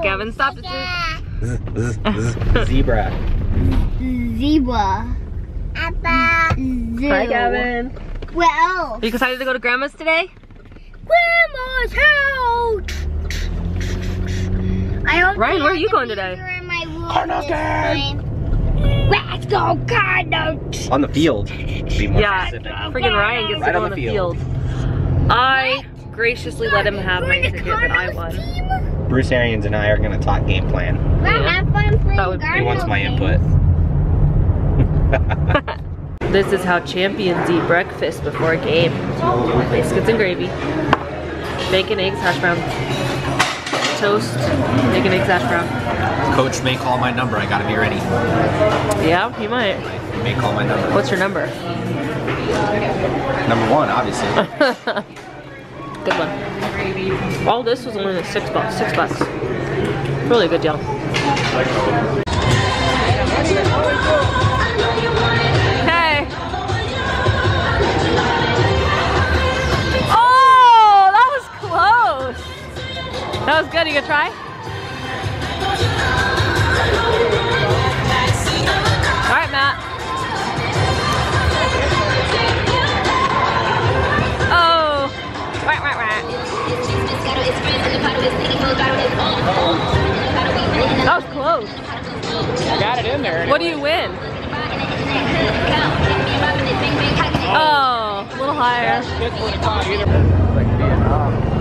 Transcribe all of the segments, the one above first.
Gavin, stop. Zebra. Zebra. Appa. Zoo. Hi, Gavin. Where else? Are you excited to go to Grandma's today? Grandma's house. I hope Ryan, where are you going today? beaver in my room Cardinals game. Let's go Cardinals. On the field. Be more Yeah, specific. freaking Ryan gets Right to go on on the the field. I graciously let him have my ticket, but I won. Bruce Arians and I are gonna talk game plan. Well, Yeah. have fun playing That would be- He wants my Cardinals input. This is how champions eat breakfast before a game. Biscuits and gravy. Bacon, eggs, hash brown. Toast, bacon, eggs, hash brown. Coach may call my number. I gotta be ready. Yeah, you might. He may call my number. What's your number? Number one, obviously. Good one. All this was only six bucks. Six bucks. Really good deal. Hey. Oh, that was close. That was good. You gonna try? ass fit for the car either. Like Vietnam.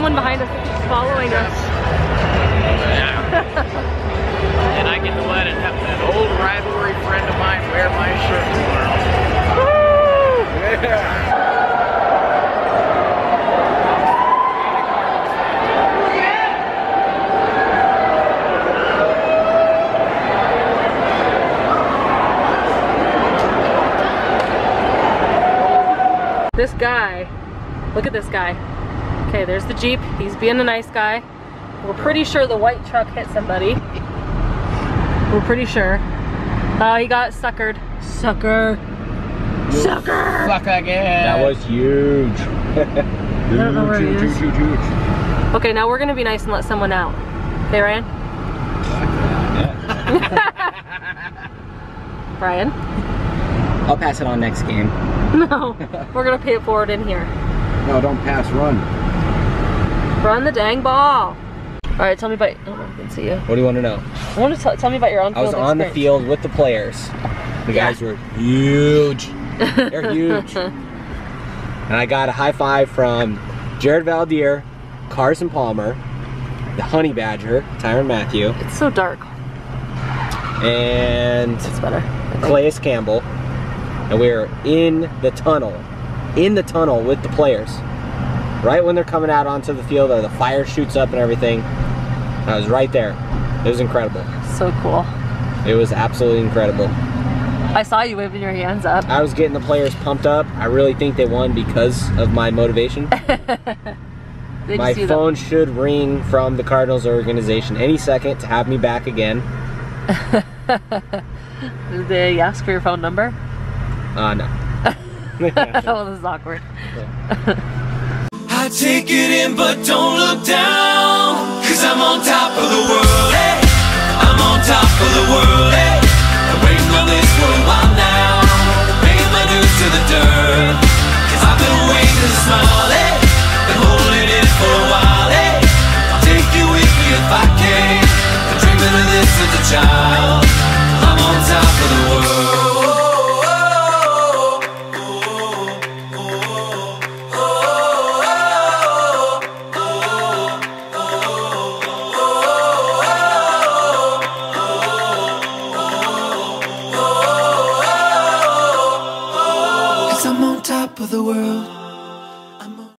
someone behind us following us. Yeah. and I get to let an have old rivalry friend of mine wear my shirt tomorrow. Woo! Yeah. This guy, look at this guy. Okay, there's the Jeep. He's being a nice guy. We're pretty sure the white truck hit somebody. We're pretty sure. Uh, he got suckered. Sucker. Sucker! Fuck again. That was huge. I don't know where he huge, is. huge, huge, huge. Okay, now we're gonna be nice and let someone out. Okay, Ryan? Ryan? I'll pass it on next game. No, we're gonna pay it forward in here. No, don't pass, run. Run the dang ball. All right, tell me about. Oh, I don't know if I can see you. What do you want to know? I want to tell, me about your on. I was on the field with the players. The Yeah. guys were huge. They're huge. And I got a high five from Jared Veldheer, Carson Palmer, the Honey Badger, Tyrann Mathieu, It's so dark. and It's better. Calais Campbell. And we are in the tunnel, in the tunnel with the players. Right when they're coming out onto the field, or the fire shoots up and everything. I was right there. It was incredible. So cool. It was absolutely incredible. I saw you waving your hands up. I was getting the players pumped up. I really think they won because of my motivation. My phone should ring from the Cardinals organization any second to have me back again. Did they ask for your phone number? Uh, no. oh, this is awkward. I take it in, but don't look down. Cause I'm on top of the world. Hey, I'm on top of the world. Hey, I'm waiting on this for a while now. Paying my dues to the dirt. Cause I've been waiting to smile. Hey, been holding it for a while. Hey, I'll take you with me if I can. Been dreaming of this as a child.